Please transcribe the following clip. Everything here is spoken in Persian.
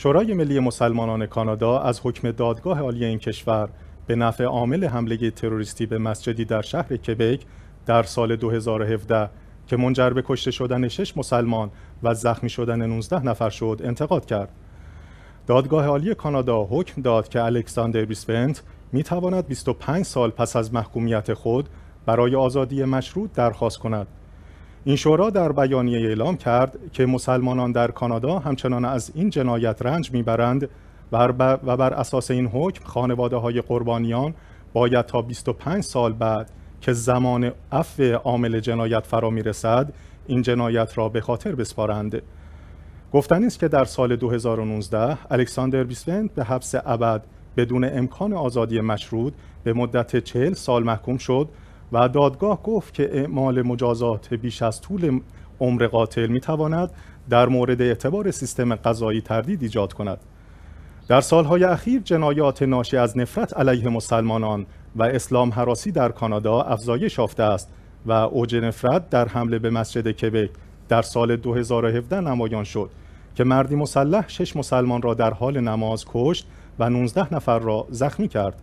شورای ملی مسلمانان کانادا از حکم دادگاه عالی این کشور به نفع عامل حمله تروریستی به مسجدی در شهر کبک در سال 2017 که منجر به کشته شدن شش مسلمان و زخمی شدن 19 نفر شد انتقاد کرد. دادگاه عالی کانادا حکم داد که الکساندر بیسپنت می تواند 25 سال پس از محکومیت خود برای آزادی مشروط درخواست کند. این شورا در بیانیه اعلام کرد که مسلمانان در کانادا همچنان از این جنایت رنج می‌برند و بر اساس این حکم خانواده های قربانیان باید تا 25 سال بعد که زمان عفو عامل جنایت فرا می‌رسد این جنایت را به خاطر بسپارند. گفتنی است که در سال 2019 الکساندر بیسوند به حبس ابد بدون امکان آزادی مشروط به مدت 40 سال محکوم شد و دادگاه گفت که اعمال مجازات بیش از طول عمر قاتل می تواند در مورد اعتبار سیستم قضایی تردید ایجاد کند. در سالهای اخیر جنایات ناشی از نفرت علیه مسلمانان و اسلام حراسی در کانادا افزایش یافته است و اوج نفرت در حمله به مسجد کبک در سال 2017 نمایان شد که مردی مسلح شش مسلمان را در حال نماز کشت و 19 نفر را زخمی کرد.